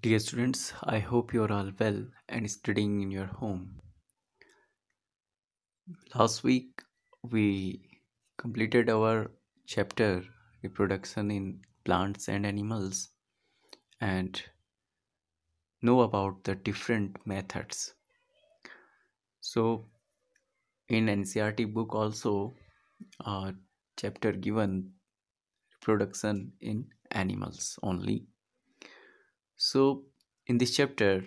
Dear students, I hope you are all well and studying in your home. Last week we completed our chapter reproduction in plants and animals and know about the different methods. So in NCERT book also a chapter given reproduction in animals only so in this chapter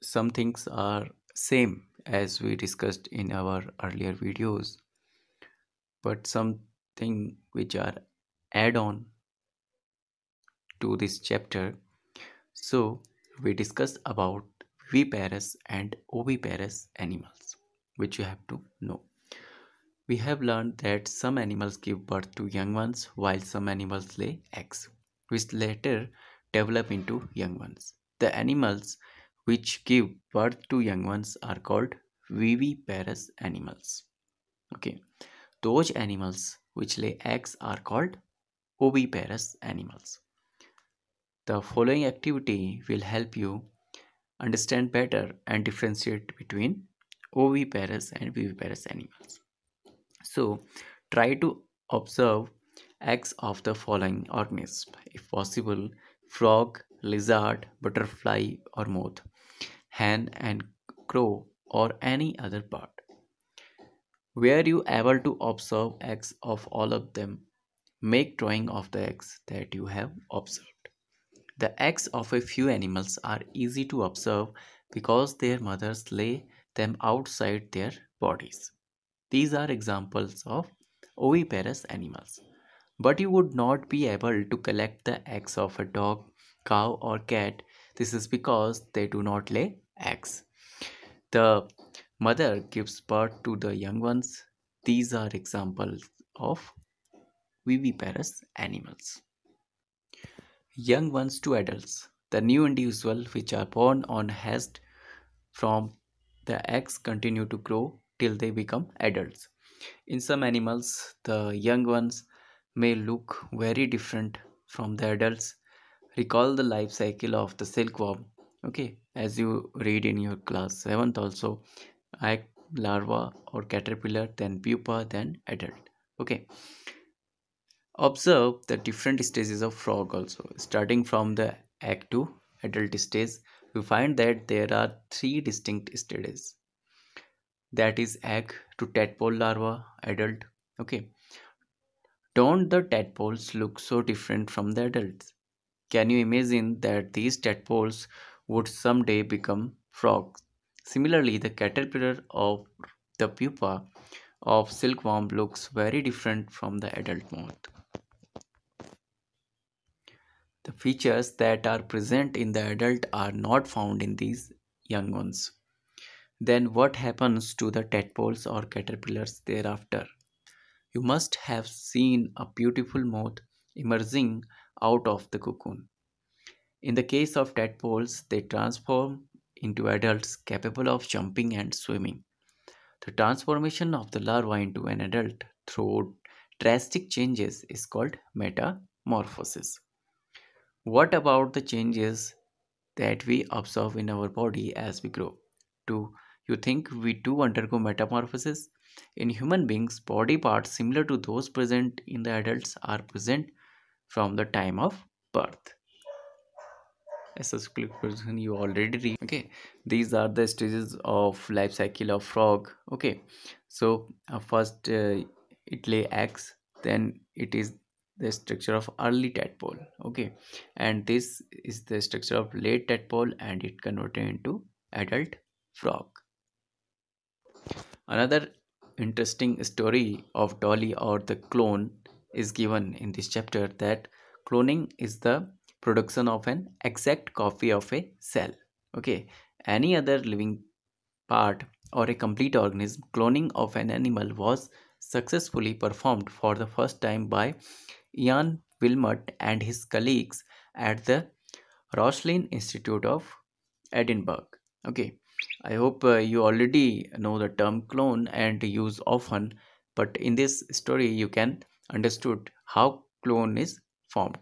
some things are same as we discussed in our earlier videos but something which are add on to this chapter. So we discussed about viviparous and oviparous animals which you have to know. We have learned that some animals give birth to young ones while some animals lay eggs which later develop into young ones. The animals which give birth to young ones are called viviparous animals. Okay, those animals which lay eggs are called oviparous animals. The following activity will help you understand better and differentiate between oviparous and viviparous animals. So, try to observe eggs of the following organisms. If possible, frog, lizard, butterfly or moth, hen and crow or any other bird. Were you able to observe eggs of all of them? Make drawing of the eggs that you have observed. The eggs of a few animals are easy to observe because their mothers lay them outside their bodies. These are examples of oviparous animals but you would not be able to collect the eggs of a dog, cow, or cat. This is because they do not lay eggs. The mother gives birth to the young ones. These are examples of viviparous animals. Young ones to adults. The new individual which are born on hatched from the eggs continue to grow till they become adults. In some animals, the young ones may look very different from the adults. Recall the life cycle of the silkworm okay? As you read in your class 7th also egg larva or caterpillar then pupa then adult okay? Observe the different stages of frog also. Starting from the egg to adult stage we find that there are three distinct stages. That is egg to tadpole larva adult okay don't the tadpoles look so different from the adults? Can you imagine that these tadpoles would someday become frogs? Similarly, the caterpillar of the pupa of silkworm looks very different from the adult moth. The features that are present in the adult are not found in these young ones. Then what happens to the tadpoles or caterpillars thereafter? You must have seen a beautiful moth emerging out of the cocoon. In the case of tadpoles, they transform into adults capable of jumping and swimming. The transformation of the larva into an adult through drastic changes is called metamorphosis. What about the changes that we observe in our body as we grow? Do you think we do undergo metamorphosis? In human beings, body parts similar to those present in the adults are present from the time of birth. As a person you already read. Okay, these are the stages of life cycle of frog. Okay, so uh, first uh, it lay eggs, then it is the structure of early tadpole. Okay, and this is the structure of late tadpole, and it converted into adult frog. Another interesting story of Dolly or the clone is given in this chapter that cloning is the production of an exact copy of a cell. Okay. Any other living part or a complete organism cloning of an animal was successfully performed for the first time by Ian Wilmut and his colleagues at the Roslin Institute of Edinburgh. Okay I hope uh, you already know the term clone and use often, but in this story you can understood how clone is formed.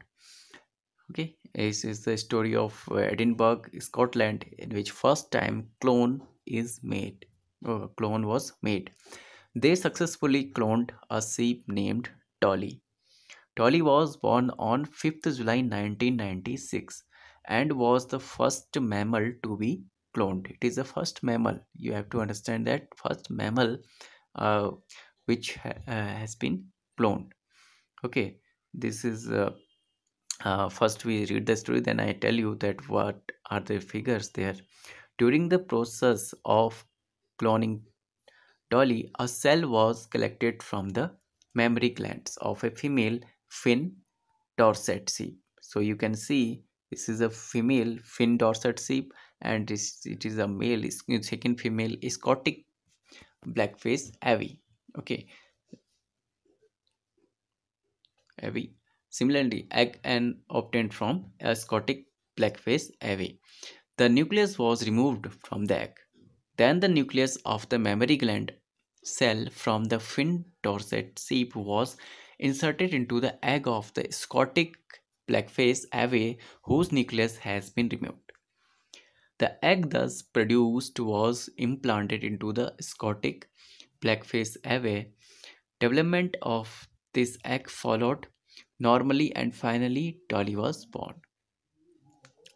Okay, this is the story of uh, Edinburgh, Scotland, in which first time clone is made. Uh, clone was made. They successfully cloned a sheep named Dolly. Dolly was born on 5th July 1996 and was the first mammal to be cloned. It is the first mammal. You have to understand that first mammal uh, which uh, has been cloned. Okay, this is uh, uh, first we read the story then i tell you that what are the figures there during the process of cloning dolly a cell was collected from the mammary glands of a female Finn Dorset sheep so you can see this is a female Finn Dorset sheep and this it is a male second female Scottish blackface avi okay avi Similarly, egg N obtained from a Scottish blackface avi. The nucleus was removed from the egg. Then the nucleus of the mammary gland cell from the Finn Dorset sheep was inserted into the egg of the Scottish blackface avi whose nucleus has been removed. The egg thus produced was implanted into the Scottish blackface avi. Development of this egg followed normally and finally Dolly was born.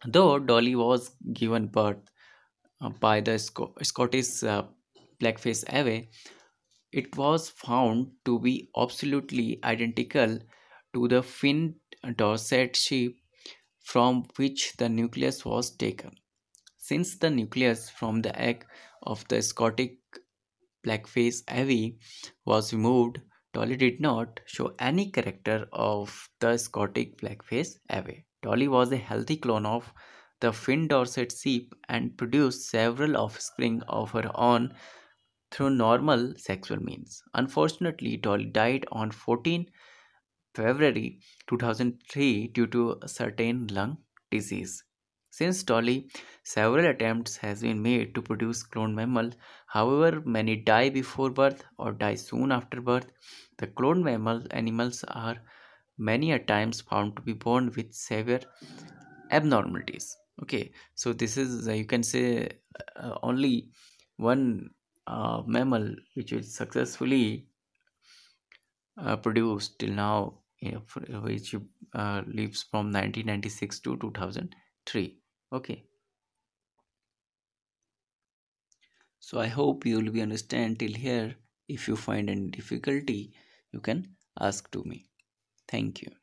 Though Dolly was given birth uh, by the Sc- Scottish uh, blackface avi, it was found to be absolutely identical to the Finn dorset sheep from which the nucleus was taken. Since the nucleus from the egg of the Scottish blackface avi was removed, Dolly did not show any character of the Scottish blackface avi. Dolly was a healthy clone of the Finn Dorset sheep and produced several offspring of her own through normal sexual means. Unfortunately, Dolly died on 14 February 2003 due to a certain lung disease. Since Dolly, several attempts has been made to produce cloned mammals. However, many die before birth or die soon after birth. The cloned mammal animals are many a times found to be born with severe abnormalities. Okay, so this is uh, you can say uh, only one uh, mammal which is successfully uh, produced till now, which uh, lives from 1996 to 2003 okay. So i hope you will be understand till here. If you find any difficulty you can ask to me. Thank you